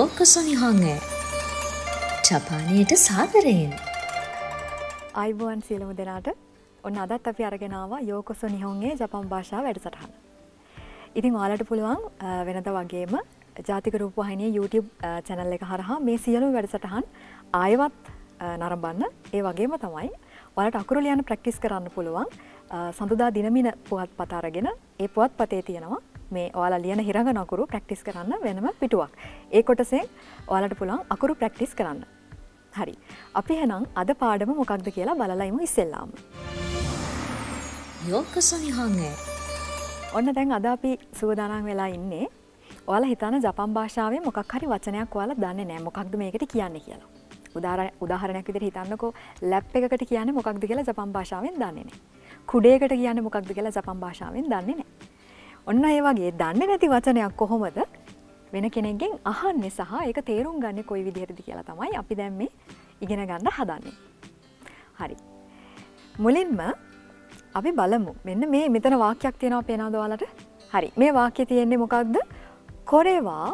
යෝකසො නිහොන්ගේ ජපානයට සාදරයෙන්. අයිබුවන් සියලුම දෙනාට ඔන්න අදත් අපි අරගෙනවා යෝකොසු නිහොන්ගේ ජපන් භාෂාව වැඩසටහන. ඉතින් ඔයාලට පුළුවන් වෙනද වගේම ජාතික රූපවාහිනිය YouTube channel එක හරහා මේ සියලු වැඩසටහන් ආයවත් නරඹන්න. ඒ වගේම තමයි ඔයාලට අකුරු ලියන්න ප්‍රැක්ටිස් කරන්න පුළුවන් සඳුදා දිනමින පුවත් පත අරගෙන ඒ පුවත් පතේ තියෙනවා මේ ඔයාලා ලියන හිරඟ නකුරු ප්‍රැක්ටිස් කරන්න වෙනම පිටුවක්. ඒ කොටසෙන් ඔයාලට පුළුවන් අකුරු ප්‍රැක්ටිස් කරන්න. හරි. අපි එහෙනම් අද පාඩම මොකක්ද කියලා බලලා ඉමු ඉස්සෙල්ලාම. යෝකසො නිහොන්ගේ. ඔන්න දැන් අද අපි සූදානම් වෙලා ඉන්නේ. ඔයාලා හිතන ජපන් භාෂාවේ මොකක් හරි වචනයක් ඔයාලා දන්නේ නැහැ. මොකක්ද මේකට කියන්නේ කියලා. උදාහරණයක් විදිහට හිතන්නකෝ ලැප් එකකට කියන්නේ මොකක්ද කියලා ජපන් භාෂාවෙන් දන්නේ නැහැ. කුඩේකට කියන්නේ මොකක්ද කියලා ජපන් භාෂාවෙන් දන්නේ නැහැ. ඔන්න ඒ වගේ දන්න නැති වචනයක් කොහොමද? වෙන කෙනෙගෙන් අහන්න සහ එක තේරුම් ගන්න කොයි විදිහරදි කියලා තමයි අපි දැම්ම ඉගෙන ගන්න හදන්නේ. හරි. මුලින්ම අපි බලමු. මෙන්න මේ මෙතන වාක්‍යයක් තියෙනවා පේනාදවාලට හරි. මේ වාක්‍ය තියෙන්නේ මොකක්ද කොරේවා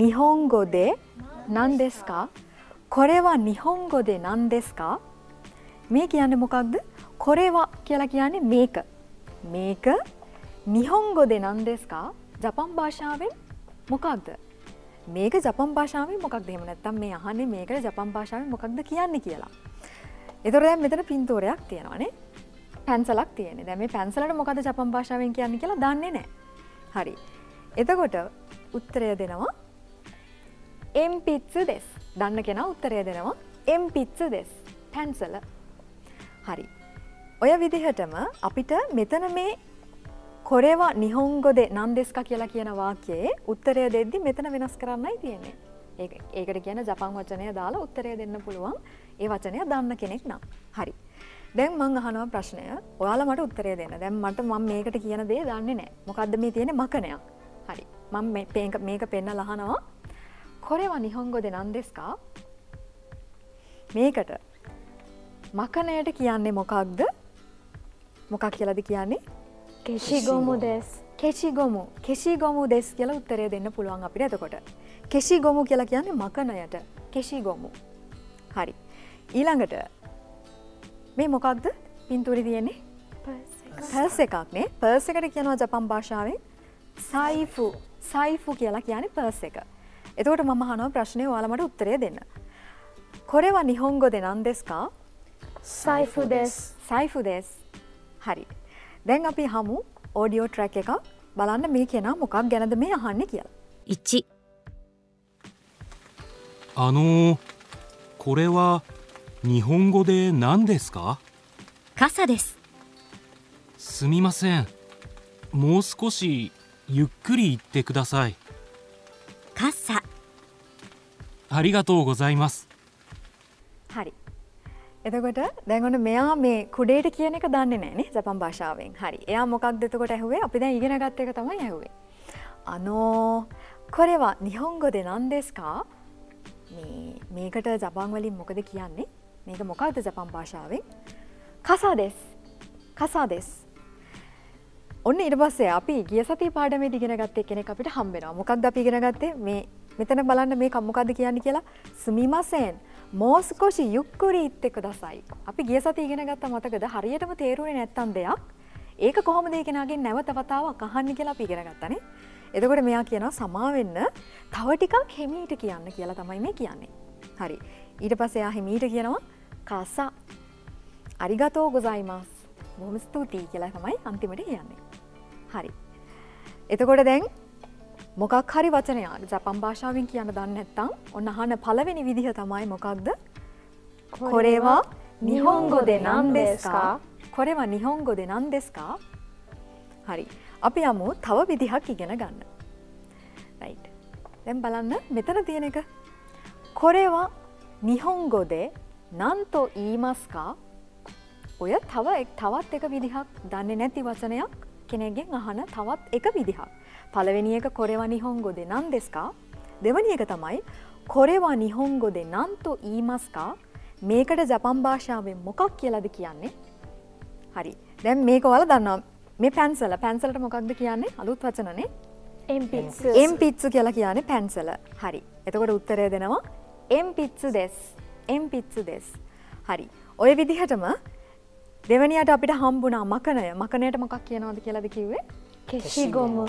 නිහොංගොදේ නන්දෙස්කා. කොරේවා නිහොංගොදේ නන්දෙස්කා. මේ කියන්න මොකක්ද කොරේවා කියලා කියන්නේ මේක. මේක නිහොංගො දෙනන් දෙස්කා ජපන් භාෂාවෙන් මොකක්ද? මේක ජපන් භාෂාවෙන් මොකක් දෙම නැත්තම් මේ අහන්නේ මේකට ජපන් භාෂාවෙන් මොකක්ද කියන්න කියලා. එතොර දැන් මෙතන පින්තූරයක් තියෙනවානේ පැන්සලක් තියෙන දැම පැන්සලට මොකද ජපන් භාෂාවෙන් කියන්න කියලා දන්නේ නෑ හරි. එතකොට උත්තරය දෙනවා එම් පිත්ස දෙස් දන්න කෙනා උත්තරය දෙනවා එම් පිත්ස දෙස් පැන්සල. හරි. ඔය විදිහටම අපිට මෙතන මේ කොරේවා නිහොංගොද නන්දෙස්ක කියලා කියන වාක්‍යයේ උත්තරය දෙද්දි මෙතන වෙනස් කරන්නයි තියෙන්නේ. ඒකට කියන ජපන් වචනය දාලා උත්තරය දෙන්න පුළුවන් ඒ වචනය දන්න කෙනෙක් නම්. හරි. දැන් මං අහනවා ප්‍රශ්නය ඔයාලා මට උත්තරය දෙන්න. දැන් මට මම මේකට කියන දේ දන්නේ නැහැ. මොකද්ද මේ තියෙන්නේ මකනයක්. හරි. මම මේක මේක පෙන්නලා අහනවා. කොරේවා නිහොංගොද නන්දෙස්කා? මේකට මකනයට කියන්නේ මොකක්ද? මොකක් කියලාද කියන්නේ? කෙෂිගොමු දෙස්. කෙෂිගොමු කෙෂිගොමු දෙස් කියලා උත්තරය දෙන්න පුළුවන් අපිට එතකොට. කෙෂිගොමු කියලා කියන්නේ මකනයට කෙෂිගොමු. හරි. ඊළඟට මේ මොකක්ද? පින්තුරි තියෙන්නේ? පර්ස එකක්නේ පර්ස එකට කියනවා ජපන් භාෂාවෙන් සයිෆු. සයිෆු කියලා කියන්නේ පර්ස එක. එතකොට මම අහනවා ප්‍රශ්නය ඔයාලා මට උත්තරය දෙන්න. කොරේවා නිහොංගො දෙනන් දෙස්කා? සයිෆු දෙස් සයිෆු දෙස් හරි දැන් අපි හමු ඕඩියෝ ට්‍රැක් එකක් බලන්න මේ කෙනා මොකක් ගැනද මේ අහන්න කියලා. 1あのこれは日本語で何ですか傘ですすみませんもう少しゆっくり言ってください傘ありがとうございます හරි එතකොට දැන්ගොන්න මෙයා මේ කුඩේට කියන එක දන්නේ නෑනේ ජපන් භාෂාවෙන්? හරි. එයා මොකක් දෙතකොට ඇහුවේ? අපි දැන් ඉගෙන ගත්ත එක තමයි ඇහුවේ. අනෝ කොරේවා නිහොංගො දෙනන්දෙස්කා මේ මේකට ජපන් වලින් මොකද කියන්නේ? මේක මොකක්ද ජපන් භාෂාවෙන්? කසා දෙස් කසා දෙස් ඔන්න ඉට පස්සේ අපි ගිය සති පාඩම දිගෙන ගත්තේ කෙනෙක් අපිට හම්බෙනවා මොකක්ද අපි ඉගෙන ගත්තේ? මේ මෙතන බලන්න මේ කම්මොකක්ද කියන්න කියලා? සුමිමසයෙන් මෝස්කෝෂි යුක්කුරි ඉත්තෙක දසයි. අපි ගිය සති ඉගෙන ගත්ත මතකද හරියටම තේරුවේ නැත්තම් දෙයක් ඒක කොහොමද ඒ කෙනාගෙන් නැවත වතාවක් අහන්න කියලා අපි ඉගෙන ගත්තනේ. එතකොට මෙයා කියනවා සමාවෙන්න තව ටිකක් හෙමීට කියන්න කියලා තමයි මේ කියන්නේ. හරි. ඊට පස්සේ එයා හෙමීට කියනවා කසා අරිගතෝ ගොසයිමස්. බොහොම ස්තුතියි කියලා තමයි අන්තිමට කියන්නේ. හරි. එතකොට දැන් මොකක් හරි වචනයක් ජපන් භාෂාවෙන් කියන්න දන්න නැත්තම් ඔන්න අහන පළවෙනි විදිහ තමයි මොකක්ද? කොරේවා නිහොංගො දෙනම් දෙස්කා. කොරේවා නිහොංගො දෙනම් දෙස්කා. හරි. අපි යමු තව විදිහක් ඉගෙන ගන්න. දැන් බලන්න මෙතන තියෙන එක. කොරේවා නිහොංගොදේ නන්තෝ ඊමස්කා. ඔය තව තවත් එක විදිහක් දන්නේ නැති වචනයක්. කෙනෙගෙන් අහන තවත් එක විදිහක්. පළවෙනි එක කොරෙවා නිහොංගො දෙ නන් දෙස්කා දෙවනි එක තමයි කොරෙවා නිහොංගො දෙ නන්තෝ ඊමස්කා මේකට ජපන් භාෂාවෙන් මොකක් කියලද කියන්නේ? හරි. දැන් මේක වල දන්නවා. මේ පැන්සල. පැන්සලට මොකක්ද කියන්නේ? අලුත් වචනනේ. එම් පිත්සු කියලා කියන්නේ පැන්සල. හරි. එතකොට උත්තරය දෙනවා. එම් පිත්සු දෙස් එම් පිත්සු දෙස් හරි. ඔය විදිහටම දෙවනියට අපිට හම්බුනා මකනය. මකනයට මොකක් කියනවද කියලද කිවේ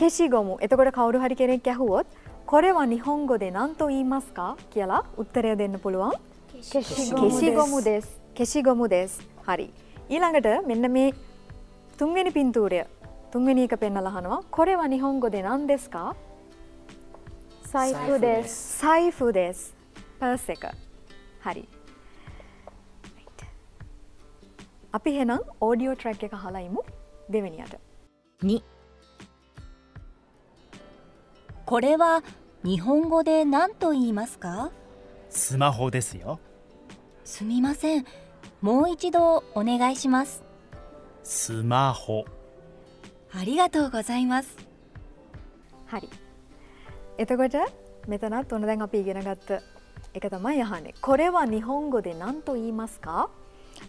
කෙෂි ගොමු එතකොට කවරු හරි කෙනෙක් ඇහුවොත් කොරවා නිහොංගො දෙ නන්තෝ ඊමස්කා කියලා උත්තරය දෙන්න පුළුවන්. කෙසිගොමු දෙස්. කෙසිගොමු දෙස්. හරි. ඊළඟට මෙන්න මේ තුන්වෙනි පින්තූරය. තුන්වෙනික පෙන්න ලහනවා කොරවා නිහොංගො දෙ නන් දෙස්කා? සයිෆු දෙස්. සයිෆු දෙස්. පර්ස එක. හරි. අපි හෙනම් ඕඩියෝ ට්‍රැක් එක හලයිමු දෙවැනියට 2これは日本語で何と言いますかスマホですよすみませんもう一度お願いしますスマホありがとうございます හරි එතකොට මෙතනත් ඔන්න දැන් අපි ඉගෙන ගත්ත එක තමයි යහනේ කොරෙවා නිහොංගො දෙ නන්තෝ ඊමස්කා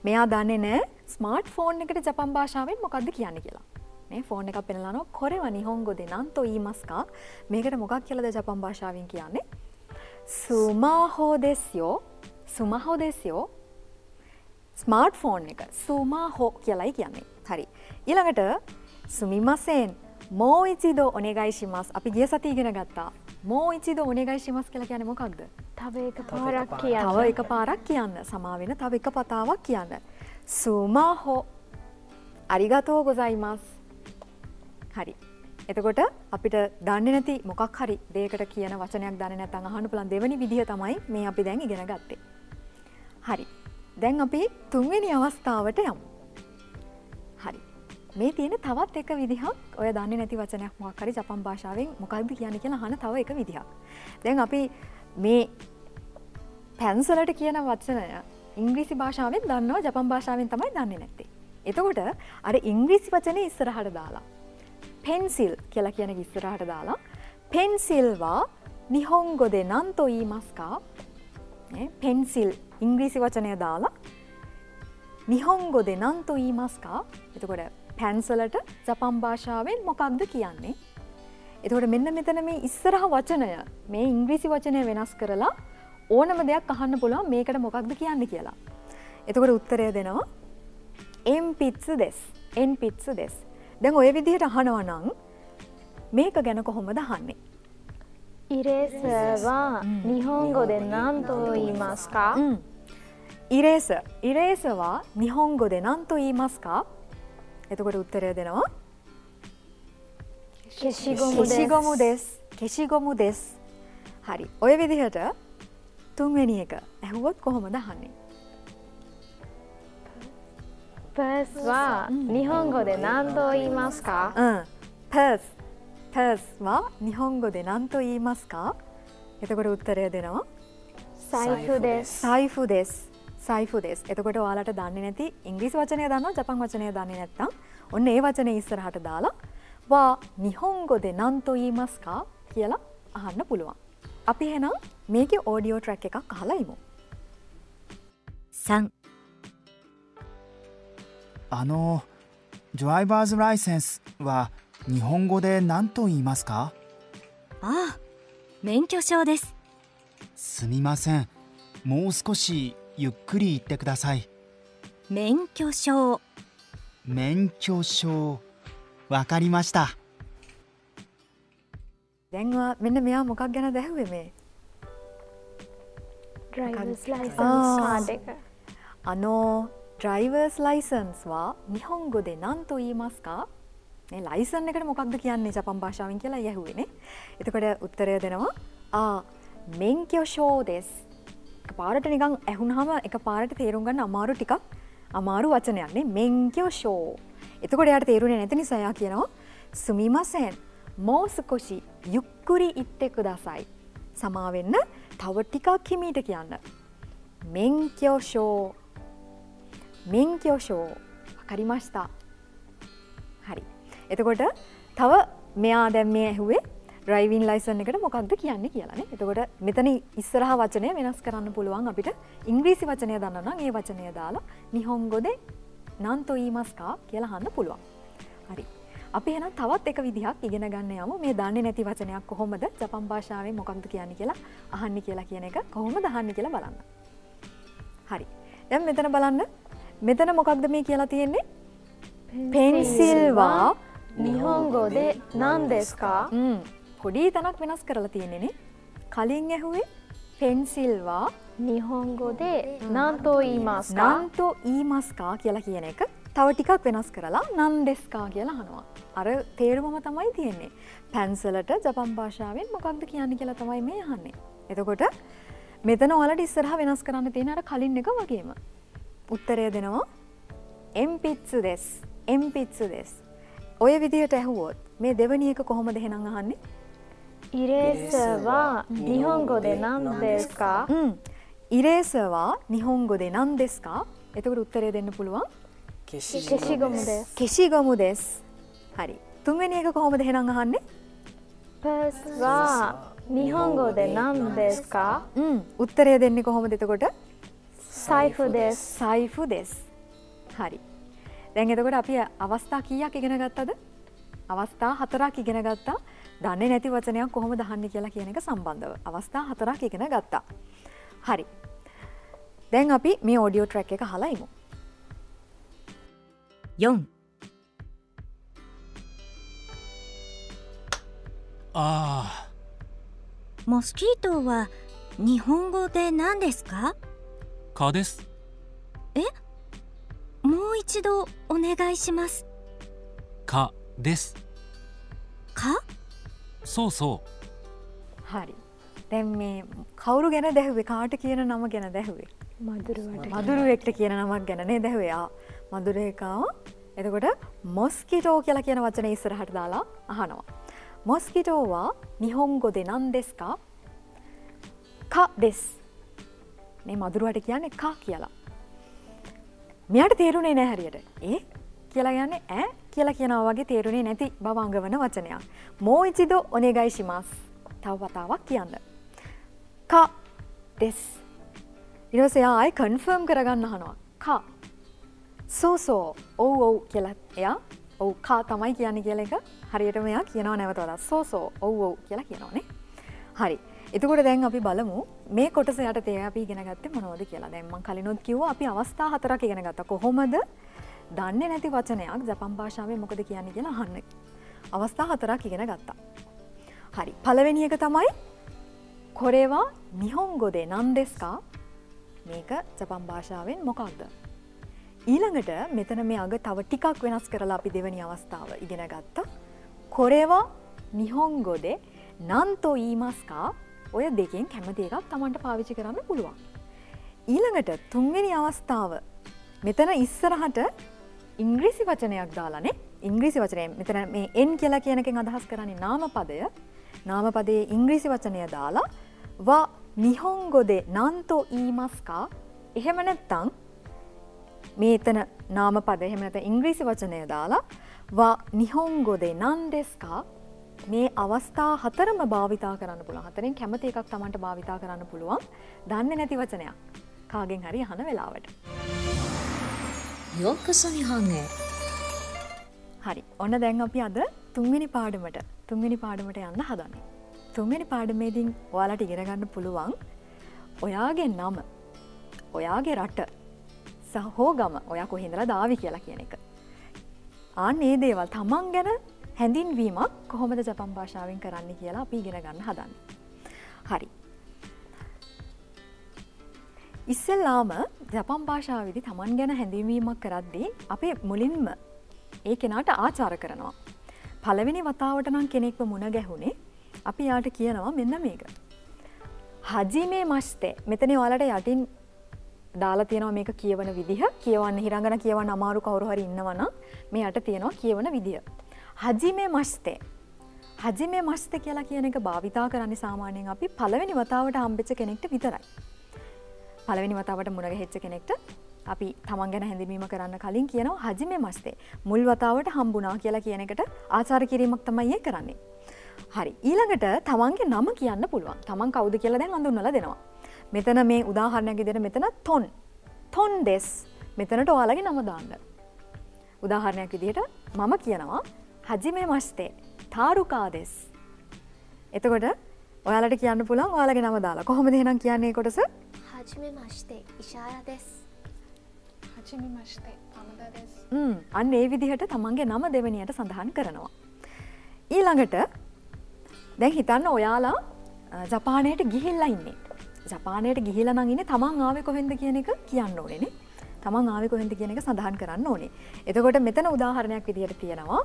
මෙයා දන්නේ නෑ ස්මාර්ට් ෆෝන් එකට ජපන් භාෂාවෙන් මොකක්ද කියන්න කියලා. ෆෝන් එක පෙනලාන කොරෙවා නිහොංගො දෙ? නන්තෝ ඊමස්කා? මේකට මොකක් කියලද ජපන් භාෂාවෙන් කියන්නේ? සුමාහෝ දෙස්යෝ සුමහෝ දෙස්යෝ ස්මාර්ට් ෆෝන් එක. සුමා හෝ කියලයි කියන්නේ. හරි. ඊළඟට සුමිමසෙන් මෝ ඉචිදෝ ඔනෙගයිශිමස් අපි ගිය සති ඉගෙන ගත්තා. මෝ ඉචිද ඔනෙගයිශිමස් කියලා කියන මොකක්ද? 食べ එක පාරක් තව කියන්න. එක පාරක් කියන්න. සමාවෙන තව එක පතාවක් කියන්න සුමාහෝ අරිගතෝ ගොසයිමස් හරි。එතකොට අපිට දන්න නැති මොකක් හරි දේකට කියන වචනයක් දන්න නැතන් අහන්න පුළන් දෙවනි විදිහ තමයි මේ අපි දැන් ඉගෙන ගත්තේ. හරි. දැන් අපි තුන්වෙනි අවස්ථාවට යමු. හරි. මේ තියෙන තවත් එක විදිහක් ඔය දන්නේ නැති වචනයක් මොකක් හරි ජපන් භාෂාවෙන් මොකක්ද කියන්නේ කියලා අහන තව එක විදිහක්. දැන් අපි මේ පැන්සලට කියන වචනය ඉංග්‍රීසි භාෂාවෙන් දන්නවා ජපන් භාෂාවෙන් තමයි දන්නේ නැත්තේ. එතකොට අර ඉංග්‍රීසි වචනේ ඉස්සරහට දාලා පෙන්සිල් කියලා කියන එක ඉස්සරහට දාලා පෙන්සිල්වා නිහොංගො දෙ නන්තෝ ඊමස්කා පෙන්සිල් ඉංග්‍රීසි වචනය දාලා නිහොංගො දෙ නන්තෝ ඊමස්කා එතකොට පැන්සලට ජපන් භාෂාවෙන් මොකක්ද කියන්නේ? එතකොට මෙන්න මෙතන මේ ඉස්සරහ වචනය මේ ඉංග්‍රීසි වචනය වෙනස් කරලා ඕනම දෙයක් අහන්න පුළුවන් මේකට මොකක්ද කියන්න කියලා. එතකොට උත්තරය දෙනවා එම් පිත්ස දෙස් එන් පිත්ස දෙස් දැන් ඔය විදිහට අහනවා නං මේක ගැන කොහොමද හන්නේ イレーサーは日本語で何と言いますか、 ඉරේස ඉරේසවා නිහොංගො දෙ නන්තෝ ඊමස්කා එතකොට උත්තරය දෙනවා 消しゴムです කෙසිගොමු දෙස් කෙසිගොමු දෙස් හරි ඔය විදිහට තුන්වෙනි එක ඇහුවොත් කොහොමද හන්නේ パースは日本語で何と言いますか、 පර්ස් පර්ස්වා නිහොංගො දෙ නන්තෝ ඊමස්කා එතකොට උත්තරය දෙනවා 財布です සයිෆු දෙස් සයිෆු දෙස් එතකොට ඔයාලට දන්නේ නැති ඉංග්‍රීසි වචනය දන්න ජපන් වචනය දන්නේ නැත්තම් ඔන්න ඒ වචන ඉස්සරහට දාලා වා නිහොංගො දෙ නන්තෝ ඊමස්කා කියලා අහන්න පුළුවන් අපි හෙනම් මේක ඕඩියෝ ට්‍රැක් එකක් අහලයිමු 3あのドライバーズライセンスは日本語で何と言いますかああ免許証ですすみませんもう少しゆっくり言ってください免許証免許証わかりました දැන්වා මෙන්න මෙයා මොකක් ගැන දැහුවේ මේ ドライブスライセンスあーカーデが අනෝ ඩ්‍රයිවර්ස් ලයිසන්ස්වා නිහොංගො දෙ නන්තෝ ඊමස්කා ලයිසන් එකට මොකක්ද කියන්නේ ජපන් භාෂාවෙන් කියලා යැහුවනේ එතකොට උත්තරය දෙනවා ආ මෙංකයෝ ෂෝ දෙස් පාරට නිකං ඇහුනහම එක පාරට තේරුම් ගන්න අමාරු ටිකක් අමාරු වචනයන්නේ මෙංකයෝ ෂෝ එතකොට යට තේරුණේ නැති නිසායා කියනවා සුමිමසෙන් මෝසකොෂි යුක්කුරි ඉත්තෙකු දසයි සමාවෙන්න තව ටිකක් හිමීට කියන්න. මෙන්කෝෂෝ මෙන්කෝෂෝ කරිමස්ථා හරි. එතකොට තව මෙයා දැම් මේ ඇහුවේ රයිවින් ලයිසන් එකට මොකක්ද කියන්නේ කියලන එතකොට මෙතන ඉස්සරහ වචනය වෙනස් කරන්න පුළුවන්。අපිට ඉංග්‍රීසි වචනය දන්නනම් ඒ වචනය දාලා නිහොංගොද නන්තොයිමස්කා කියලහන්න පුළුවන්。හරි අපි එහෙනම් තවත් එක විදිහක් ඉගෙන ගන්න යමු මේ දන්නේ නැති වචනයක් කොහොමද ජපන් භාෂාවෙන් මොකක්ද කියන්නේ කියලා අහන්න කියලා කියන එක කොහොමද අහන්න කියලා බලන්න. හරි. දැන් මෙතන බලන්න. මෙතන මොකක්ද මේ කියලා තියෙන්නේ? පෙන්සිල් වා නිහොංගෝ දෙ නම් දෙස් කා? පොඩි තනක් වෙනස් කරලා තියෙන්නේ කලින් ඇහුවේ පෙන්සිල්වා නිහොංගොදේ නන්තෝ ඊමස් නන්තෝ ඊමස්කා කියලා කියන එක තව ටිකක් වෙනස් කරලා නන් ඩෙස්කා කියලා හනවා. අර තේරුමම තමයි තියෙන්නේ. පැන්සලට ජපම් භාෂාවෙන් මොකක්ද කියන්න කියලා තමයි මේ යහන්නේ. එතකොට මෙතන ඔලට ඉස්සරහ වෙනස් කරන්න තියෙන අර කලින් එක වගේම. උත්තරය දෙනවා එම්පිත්සු දෙස් එම්පිත්සු දෙස්. ඔය විදිහට ඇහුවෝත් මේ දෙවනියක කොහොම දෙහෙනම් අහන්නේ. ඉරේසවා නිහොංගො දෙනම් දෙස්කා ඉරේසවා නිහොංගො දෙනම් දෙස්කා එතකට උත්තරය දෙන්න පුළුවන් කෙසිගමු දෙස් හරි තුන්වෙනි එක කොහොමද හෙනම් අහන්නේ පස්වා නිහොංගෝ දෙ නම් දෙස්කා උත්තරය දෙන්නේ කොහොම දෙතකොට සයිෆු දෙස් සයිෆු දෙස් හරි දැන් එතකොට අපි අවස්ථා කීයක් ඉගෙන ගත්තද අවස්ථා හතරක් ඉගෙන ගත්තා දන්නේ නැති වචනයක් කොහොම දහන්න කියලා කියන එක සම්බන්ධව අවස්ථා හතරක් ඉගෙන ගත්තා හරි දැන් අපි මේ ඔඩියෝ ට්‍රැක් එක හලයිමු. 4あモスキートは日本語で何ですかあ蚊ですもう一度お願いします蚊ですかそうそう හරි දැන් මේ කවුරු ගැන දැහුවේ කාට කියන නම ගැන දැහුවේ マドゥルワで මදුරුවෙක්ට කියන නමක් ගැනනේ දැහවයා මදුරේකා එතකොට මොස්කිටෝ කියලා කියන වචන ඉස්සරහට දාලා අහනවා. මොස්කිටෝවා නිහොංගො දෙනන් දෙස්කා ක දෙස් මේ මදුරුවට කියන්නේ කා කියලා. මෙයට තේරුණේ නෑ හැරියට ඒ කියලා යන්නේ ඇ කියලා කියනවා වගේ තේරුණේ නැති බවංග වන වචනයක්. මෝයිචිදෝ ඔනේගයිශිමස් තව වතාවක් කියන්න. ක දෙස් ඉරසයා අයි කන්ෆර්ම් කරගන්න හනවා කා සෝසෝ ඔව් ඔව් කියලත් එයා ඔව් කා තමයි කියන්න කියල එක හරියට මෙයා කියනවා නැවතවද සෝසෝ ඔව් ඔව් කියලා කියනවානේ හරි. එතකොට දැන් අපි බලමු මේ කොටස යට තේ අපි ඉගෙන ගත්තේ මොනවද කියලා. දැන්ම කලිනොත් කිව්ව අපි අවස්ථා හතරක් ඉගෙන ගත්ත. කොහොමද? දන්නේ නැති වචනයක් ජපන් භාෂාවේ මොකද කියන්න කියලා අහන්න. අවස්ථා හතරක් ඉගෙන ගත්තා. හරි. පළවෙනි එක තමයි කොරේවා නිහොංගොදේ නන්දෙස්කා. මේක ජපන් භාෂාවෙන් මොකක්ද. ඊළඟට මෙතන මේ අග තව ටිකක් වෙනස් කරලා අපි දෙවැනි අවස්ථාව ඉගෙන ගත්ත. කොරේවා නිහොංගොදේ නන්තෝ ඊමස්කා ඔය දෙකෙන් කැමති එකක් තමන්ට පාවිච්චි කරන්න පුළුවන්. ඊළඟට තුන්වෙනි අවස්ථාව මෙතන ඉස්සරහට ඉංග්‍රීසි වචනයක් දාලානේ ඉංග්‍රීසි වචනය මෙතන මේ එන් කියලා කියනකින් අදහස් කරන්නේ නාම පදය නාම පදයේ ඉංග්‍රීසි වචනය දාලා වා නිහොංගොදේ නන්තෝ ඊමස්කා එහෙම නැත්තං මේ එතන නාම පද එහෙම නැත ඉංග්‍රීසි වචනය දාලා නිහොංගොදේ නන්දෙස්කා. මේ අවස්ථා හතරම භාවිතා කරන්න පුළුව හතරෙන් කැමති එකක් තමන්ට භාවිතා කරන්න පුළුවන්. දන්න නැති වචනයක්. කාගෙන් හරි හන වෙලාවට. යෝක සනිහංය හරි. ඔන්න දැන් අපි අද තුන්වෙනි පාඩමට තුන්වෙනි පාඩමට යන්න හදන්න. තුන්වෙනි පාඩමේදින් ඔයාලට ඉගෙනගන්න පුළුවන් ඔයාගේ නම ඔයාගේ රට සහෝ ගම ඔයා කොහින්දල දාවි කියලා කියන එක. ආන් ඒ දේවල් තමන් ගැන හැඳින්වීමක් කොහොමද ජපන් භාෂාවෙන් කරන්න කියලා අපි ඉගෙන ගන්න හදන්න. හරි. ඉස්සල්ලාම ජපන් භාෂාවිදි තමන් ගැන හැඳින්වීමක් කරද්දී අපේ මුලින්ම ඒ කෙනාට ආචාර කරනවා. පළවෙනි වතාවට නම් කෙනෙක්ව මුණ ගැහුණේ අපි යාට කියනවා මෙන්න මේක. හජිමේ මස්තේ මෙතන ඔයාලට යටින් දාලා තියෙනවා මේක කියවන විදිහ කියවන්න හිරඟන කියවන්න අමාරු කවුරු හරි ඉන්නවනම් මේ යට තියෙනවා කියවන විදිහ. හජිමේ මස්තේ හජිමේ මස්ත කියලා කියන එක භාවිතා කරන්නේ සාමාන්‍යයෙන් අපි පළවෙනි වතාවට හම්බෙච්ච කෙනෙක්ට විතරයි. පළවෙනි වතාවට මුණ ගැහෙච්ච කෙනෙක්ට අපි තමන් ගැන හැඳින්වීම කරන්න කලින් කියනවා හජිමේ මස්තේ මුල් වතාවට හම්බුණා කියලා කියන එකට ආචාර කිරීමක් තමයි ඒ කරන්නේ. හරි ඊළඟට තමන්ගේ නම කියන්න පුළුවන් තමන් කවුද කියලා දැන් අඳුන්වලා දෙනවා. මෙතන මේ උදාහරණයක් දෙන මෙතන තොන් තොන් දෙස් මෙතනට ඔයාලගේ නමදාන්න. උදාහරණයක් විදිහට මම කියනවා හජිමේ මස්තේ තාරුකාදෙස්. එතකොට ඔයාලට කියන්න පුළන් ඔයාලගේ නම දාලා කොහොම දෙනම් කියන්නේ කොටස හජිමේ මස්තේ ඉශාරදෙස් හජිමි මස්තේ පමදදෙස් අන්න ඒ විදිහට තමන්ගේ නම දෙවනියට සඳහන් කරනවා. ඊළඟට දැන් හිතන්න ඔයාලා ජපානයට ගිහිල්ලා ඉන්නේ. ජපානයට ගිහිල නං ඉන්න තමන් ආවෙ කොහෙන්ද කියන එක කියන්න ඕනෙනේ තමන් ආවෙ කොහෙන්ද කියන එක සඳහන් කරන්න ඕනේ. එතකොට මෙතන උදාහරණයක් විදිහට තියෙනවා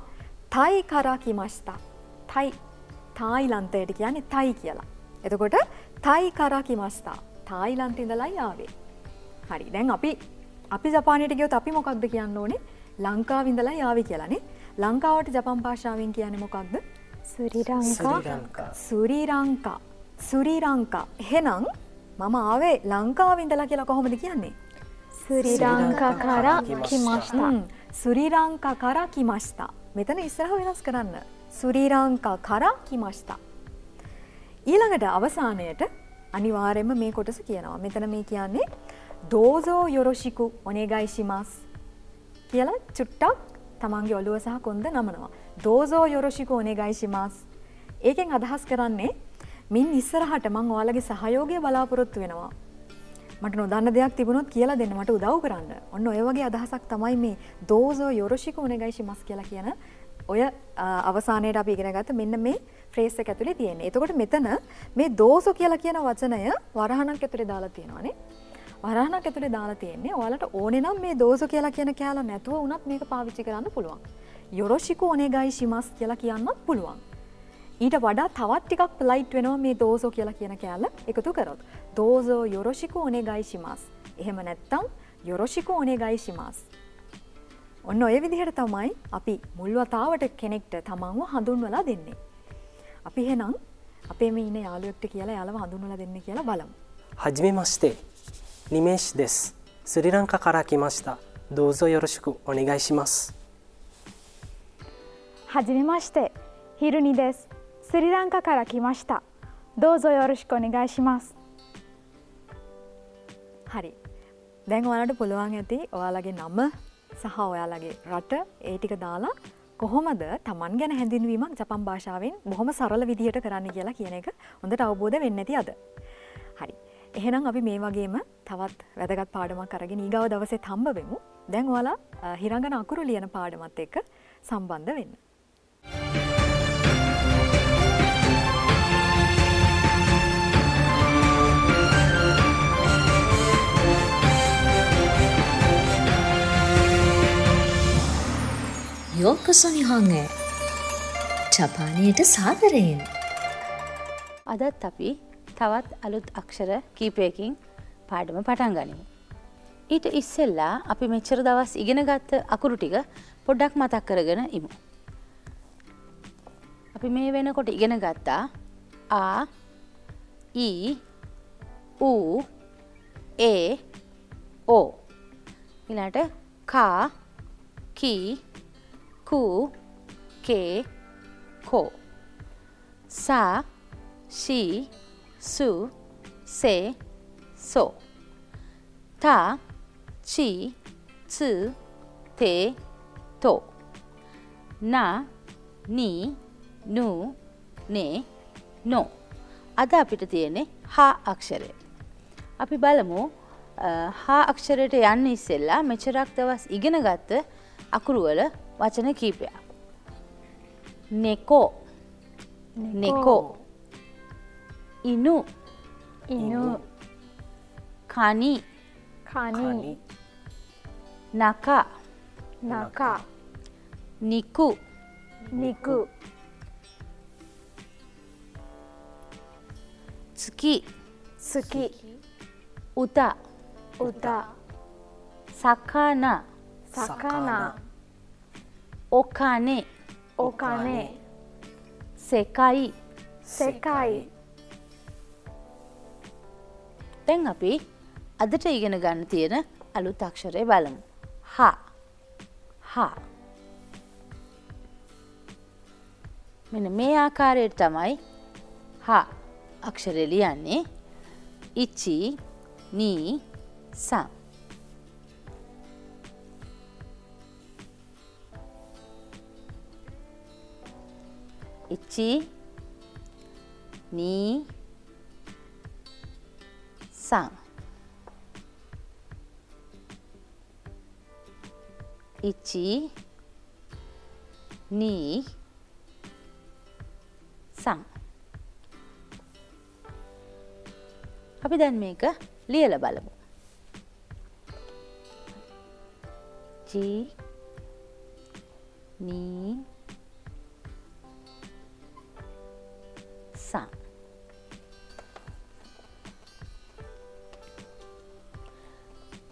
තයි කරා කිමස්ථා. තයි තායිලන්තයට කියන්නේ තයි කියලා. එතකොට තයි කරා කිමස්ථා. තායිලන්ත ඉඳලයි ආවේ. හරි දැන් අපි අපි ජපානයට ගියොත් අපි මොකක්ද කියන්න ඕනේ ලංකාව ඉඳලා යාවි කියලානේ ලංකාවට ජපන් භාෂාවෙන් කියන්නේ මොකක්ද ස්රී ලංකා සුරීරංකා සුරීරංකා එහෙනම් මම ආවේ ලංකාව ඉඳලා කියලා කොහොමද කියන්නේ? ස්රී ලංකා කරා කිමස්ථා. ම්, සුරීරංකා කරා කිමස්ථා. මෙතන ඉස්සරහ වෙනස් කරන්න. සුරීරංකා කරා කිමස්ථා. ඊළඟට අවසානයට අනිවාර්යයෙන්ම මේ කොටස කියනවා. මෙතන මේ කියන්නේ දෝසෝ යොරොෂිකු ඔනේගයිශිමස් කියලා චුට්ටක් තමන්ගේ ඔළුව සහ කොන්ද නමනවා. දෝසෝ යොරොෂිකු ඔනේගයිශිමස් ඒකෙන් අදහස් කරන්නේ මින් ඉස්සරහට මං ඔයාලගේ සහයෝගය බලාපොරොත්තු වෙනවා මට නොදන්න දෙයක් තිබුණොත් කියලා දෙන්න මට උදව් කරන්න ඔන්න ඔය වගේ අදහසක් තමයි මේ දෝසෝ යොරොෂික ඕනගයිශි මස් කියලා කියන ඔය අ, අවසානයට අපි ඉගෙන ගත්ත මෙන්න මේ ෆ්‍රේස් එක ඇතුලේ තියෙන්නේ. එතකොට මෙතන මේ දෝසෝ කියලා කියන වචනය වරහණක් ඇතුලේ දාලා තියෙනවානේ. වරහණක් ඇතුලේ දාලා තියෙන්නේ ඔයාලට ඕනේ නම් මේ දෝසෝ කියලා කියන කෑල්ල නැතුව වුණත් මේක පාවිච්චි කරන්න පුළුවන්. යොරොෂිකෝ ඔනේගයිශි මස් කියලා කියන්නත් පුළුවන්. ඊට වඩා තවත් ටිකක් ප්ලයිට් වෙනවා මේ දෝසෝ කියලා කියන කෑල්ල එකතු කරොත්. දෝසෝ යොරොෂිකෝ ඔනේගයිශිමස්. එහෙම නැත්තම් යොරොෂිකෝ ඔනේගයිශිමස්. ඔන්න ඔය විදිහට තමයි අපි මුල්වතාවට කෙනෙක්ට තමන්ව හඳුන්වලා දෙන්නේ. අපි හෙනම් අපේ මේ ඉන්න යාළුවෙක්ට කියලා යාළව හඳුන්වලා දෙන්න කියලා බලමු. はじめまして、ニメーシです。スリランカから来ました。どうぞよろしくお願いします。はじめましてヒルニです スリランカから来ましたどうぞよろしくお願いします හරි. දැන් ඔයාලට පුළුවන් ඇති ඔයාලගේ නම සහ ඔයාලගේ රට ඒ ටික දාලා කොහොමද තමන් ගැන හැඳින්වීමක් ජපන් භාෂාවෙන් බොහොම සරල විදිහට කරන්න කියලා කියන එක හොඳට අවබෝධ වෙන්න ඇති අද. හරි. එහෙනම් අපි මේ වගේම තවත් වැදගත් පාඩමක් අරගෙන ඊගව දවසේ හම්බ වෙමු. දැන් ඔයාලා අ, හිරංගන අකුරු ලියන පාඩමත් එක්ක සම්බන්ධ වෙන්න. යෝකොසු නිහංය ජපානයට සාදරයෙන් අදත් අපි තවත් අලුත් අක්ෂර කීපයකින් පාඩම පටන් ගනිමු. ඊට ඉස්සෙල්ලා අපි මෙච්චර දවස් ඉගෙන ගත්ත අකුරු ටික පොඩ්ඩක් මතක් කරගෙන ඉමු. අපි මේ වෙනකොට ඉගෙන ගත්තා ආ ඊ ඌ ඒ ඕ ඊළාට කා කී කූ කේ කෝ. සා ශී සු සේ සෝ. තා චී ච තේ තෝ. නා නී නූ නේ නෝ. අද අපිට තියෙන්නේ හා අක්ෂරය. අපි බලමු අ, හා අක්ෂරයට යන්න ඉස්සෙල්ලා මෙචරක් දවස් ඉගෙන ගත්ත අකුරුවල වචන කීපයක්. නෙකෝ. නෙකෝ. Inu. Inu. කනි. කනි. නකා. නකා. නිකු. නිකු. tsukි සුකි uta උතා sakana සකනා okane ඕකනේ. sekai සෙකයි. දැන් අපි අදට ඉගෙන ගන්න තියෙන අලුත් අක්ෂරය බලමු. හා. හා. මෙන මේ ආකාරයට තමයි හා අක්ෂරය ලියන්නේ. ඉච්චි නී සම් 1 2 3 1 2 3 අපි දැන් මේක ලියල බලමු. ජී නී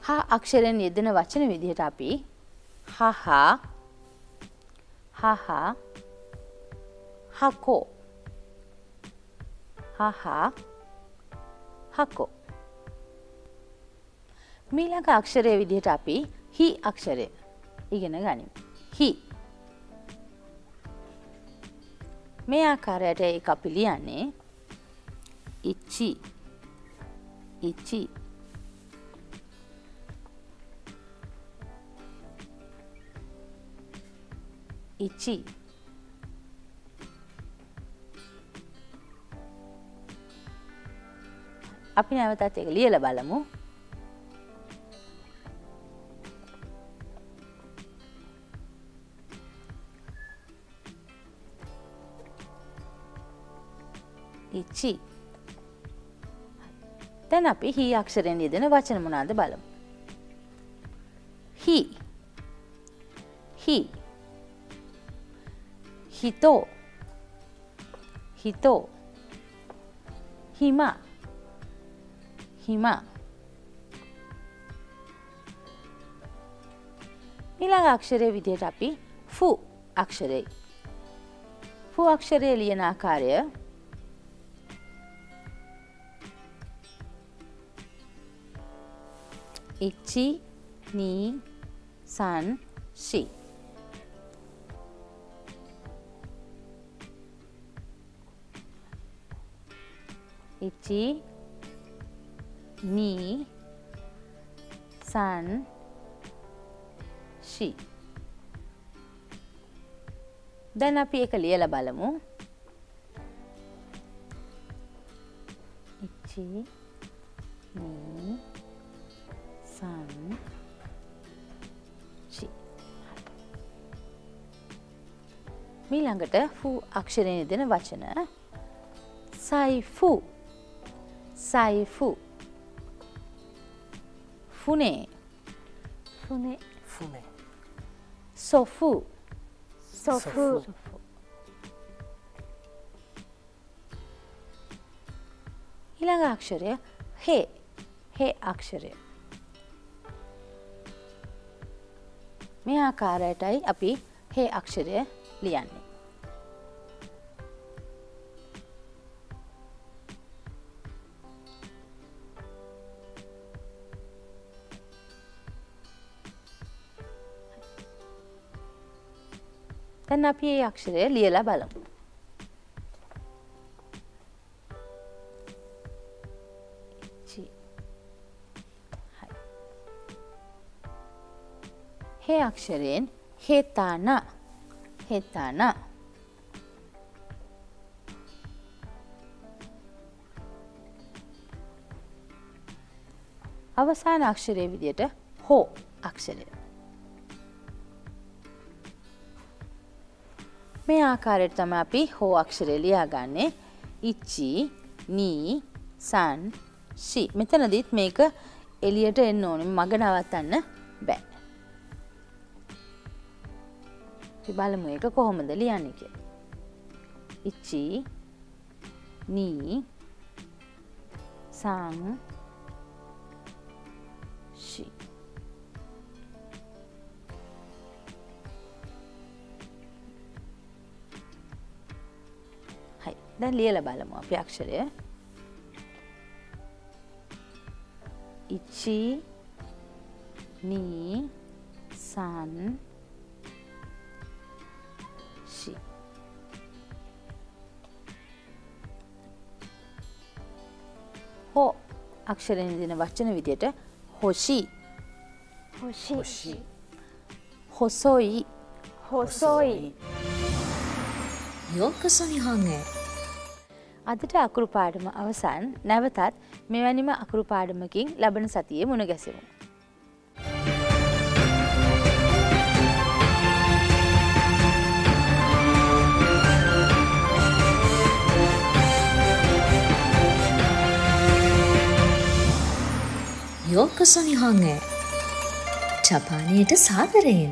හා අක්ෂරෙන් යෙදෙන වචන විදිහට අපි හහා හහා හකෝ හහා හකෝ මීළඟ අක්ෂරය විදිහට අපි හි අක්ෂරය ඉගෙන ගනිමු. හි මේ ආකාරයට ඒ අපි ලියන්නේ ඉච්චි ඉච්චි ඉච්චි අපි නැවතත් එක ලියල බලමු. ඉච්චි දැන් අපි හි අක්ෂරෙන් යෙදෙන වචන මොනාද බලමු. හි හි හිතෝ හිතෝ හිම හිම ඊළඟ අක්ෂරය විදිහට අපි ෆු අක්ෂරයි. ෆු අක්ෂරය ලියන ආකාරය ඉච්චි නී සන් ශී ඉච්චි නී සන් ශී දැන් අපි එක ලියල බලමු. ඉච්චි නී සන් මීළඟට ෆූ අක්ෂරය දෙන වචන සයිෆු. සයිෆු. ෆුනේ. ෆුනේ. ෆුනේ. සොෆු. සොෆු. ඊළඟ අක්ෂරය හේ. හේ අක්ෂරය. මේ ආකාරයටයි අපි හේ අක්ෂරය ලියන්නේ. දැන් අපි ඒ අක්ෂරය ලියලා බලමු. හේ අක්ෂරයෙන් හෙතාන. හෙතාන. අවසාන අක්ෂරය විදියට හෝ අක්ෂරය. මේ ආකාරයට තම අපි හෝ අක්ෂරය ලියාගන්නේ. ඉච්චි නී සන් ශි මෙතනදිත් මේක එලියට එන්න ඕනි. මග නවත්තන්න බෑ. බලමු එක කොහොමද ලියන්නේ කියලා. ඉච්චි නී සං දැන් ලියලා බලමු අපි අක්ෂරය. ඉච්චි නී සන් ශි හෝ අක්ෂරයෙන් දෙන වචන විදියට හොෂි. හොෂි. හොසොයි. හොසොයි. යෝකසු නිහාංගේ අදට අකුරු පාඩම අවසන් නැවතත් මෙවැනිම අකුරු පාඩමකින් ලබන සතියේ මුණ ගැසෙමු. යෝකසු නිහාංගේ ජපානයට සාදරයෙන්